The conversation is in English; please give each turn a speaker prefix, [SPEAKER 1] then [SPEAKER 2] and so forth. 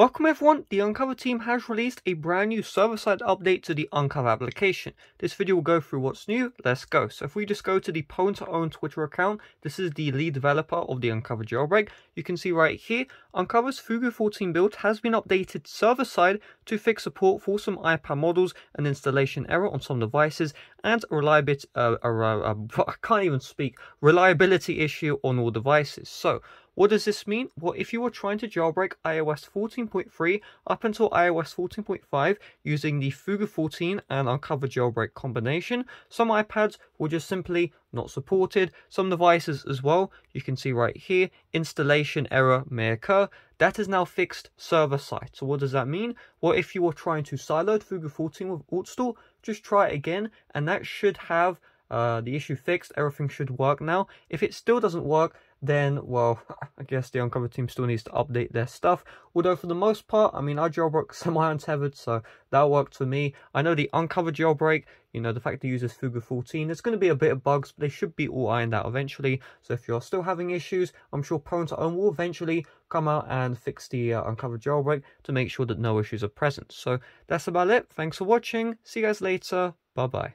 [SPEAKER 1] Welcome everyone, the unc0ver team has released a brand new server-side update to the unc0ver application. This video will go through what's new, let's go. So if we just go to the Pwn20wnd Twitter account, this is the lead developer of the unc0ver jailbreak. You can see right here, unc0ver's Fugu 14 build has been updated server-side to fix support for some iPad models, an installation error on some devices, and a reliability, uh, I can't even speak, reliability issue on all devices. So what does this mean? Well, if you were trying to jailbreak iOS 14.3 up until iOS 14.5 using the Fugu 14 and unc0ver jailbreak combination, some iPads were just simply not supported. Some devices as well, you can see right here, installation error may occur. That is now fixed server side. So what does that mean? Well, if you were trying to sideload Fugu 14 with AltStore, just try it again, and that should have uh, the issue fixed. Everything should work now. If it still doesn't work, then, well, I guess the unc0ver team still needs to update their stuff. Although, for the most part, I mean, I jailbroke semi-untethered, so that worked for me. I know the unc0ver jailbreak, you know, the fact it uses Fugu 14, there's going to be a bit of bugs, but they should be all ironed out eventually. So if you're still having issues, I'm sure Pwn20wnd will eventually come out and fix the uh, unc0ver jailbreak to make sure that no issues are present. So that's about it. Thanks for watching. See you guys later. Bye-bye.